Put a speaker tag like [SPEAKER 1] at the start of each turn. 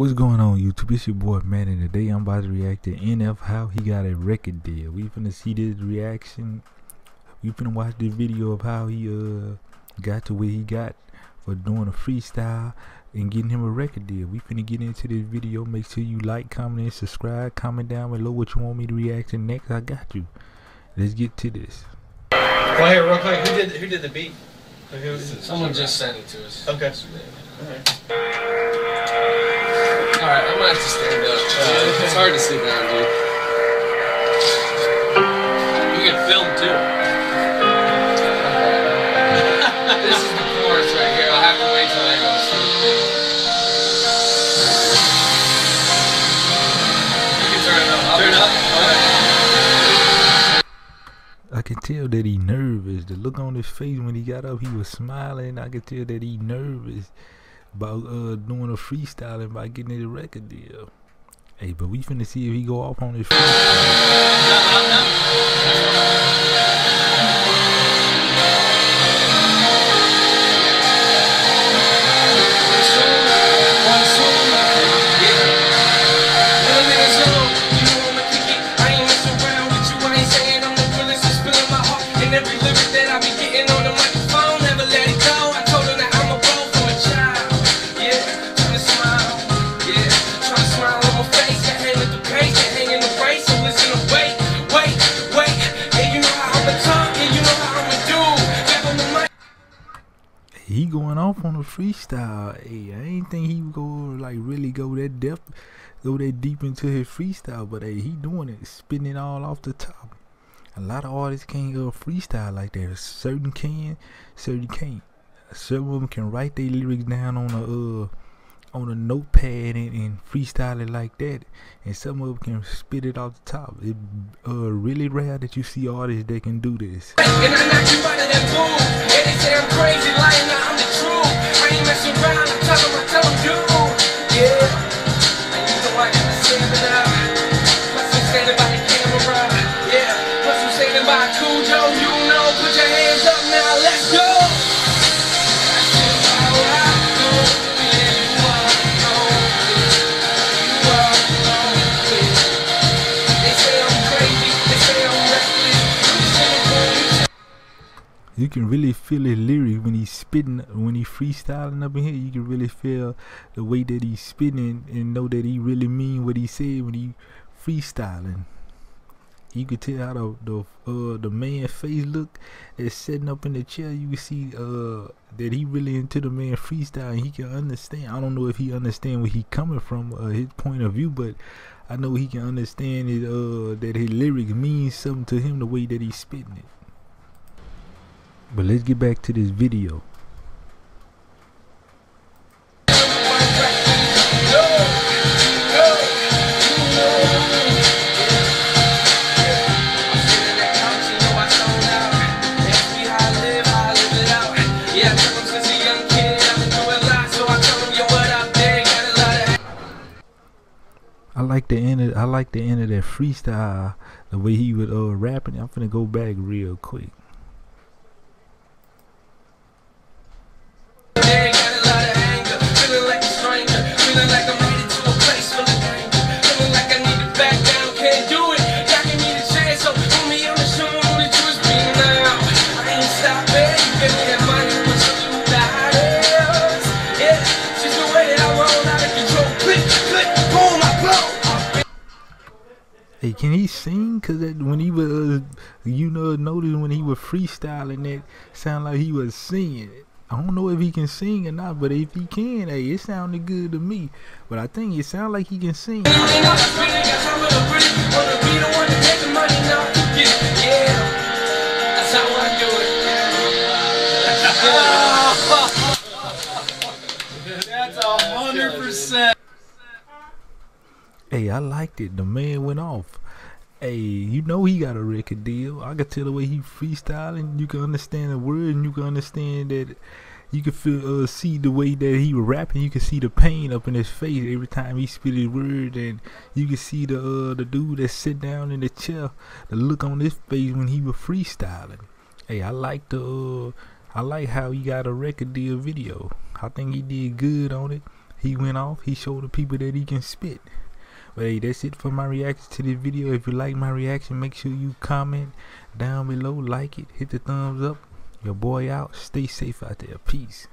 [SPEAKER 1] What's going on YouTube? It's your boy Matt and today I'm about to react to NF how he got a record deal. We finna see this reaction. We finna watch this video of how he uh got to where he got for doing a freestyle and getting him a record deal. We finna get into this video. Make sure you like, comment, and subscribe. Comment down below what you want me to react to next. I got you. Let's get to this.
[SPEAKER 2] Well, here, real quick, who did who did the beat? Like, who-
[SPEAKER 3] Someone just sent it to us.
[SPEAKER 2] Okay.
[SPEAKER 3] Alright, I'm gonna have to stand up. Uh, it's hard to sit down, dude. You can film too. this is the chorus right here. I'll have to wait till I go. You can turn it up.
[SPEAKER 2] Turn it up?
[SPEAKER 1] I can tell that he nervous. The look on his face when he got up, he was smiling. I could tell that he nervous about uh doing a freestyle and by getting a record deal. Hey, but we finna see if he go off on his freestyle.
[SPEAKER 3] On a
[SPEAKER 1] freestyle. Hey, I ain't think he go like really go that depth, go that deep into his freestyle. But hey, he doing it, spitting it all off the top. A lot of artists can't uh, freestyle like that. Certain can, certain can't. Some of them can write their lyrics down on a uh, on a notepad and, and freestyle it like that, and some of them can spit it off the top. It uh really rare that you see artists that can do this.
[SPEAKER 3] Ain't messing around, I tell them, I tell them, dude. You
[SPEAKER 1] can really feel his lyrics when he's spitting when he freestyling up in here. You can really feel the way that he's spitting and know that he really mean what he said when he freestyling. You can tell how the the uh the man face look is sitting up in the chair. You can see uh that he really into the man freestyle he can understand. I don't know if he understand where he coming from uh, his point of view but i know he can understand it that his lyrics mean something to him the way that he's spitting it but let's get back to this video. I like the end of I like the end of that freestyle, the way he was uh rapping. I'm finna go back real quick. Hey, can he sing? Cause that, when he was, uh, you know, notice when he was freestyling, that sound like he was singing. I don't know if he can sing or not, but if he can, hey, it sounded good to me. But I think it sound like he can sing.
[SPEAKER 2] That's
[SPEAKER 1] Hey, I liked it. The man went off. Hey, you know he got a record deal. I could tell the way he freestyling. You can understand the word, and you can understand that. You can feel, uh, see the way that he was rapping. You can see the pain up in his face every time he spit his word, and you can see the uh, the dude that sit down in the chair, the look on his face when he was freestyling. Hey, I like the, uh, I like how he got a record deal video. I think he did good on it. he went off. He showed the people that he can spit. But hey, that's it for my reaction to this video. If you like my reaction, make sure you comment down below, like it, hit the thumbs up. Your boy out. Stay safe out there. Peace.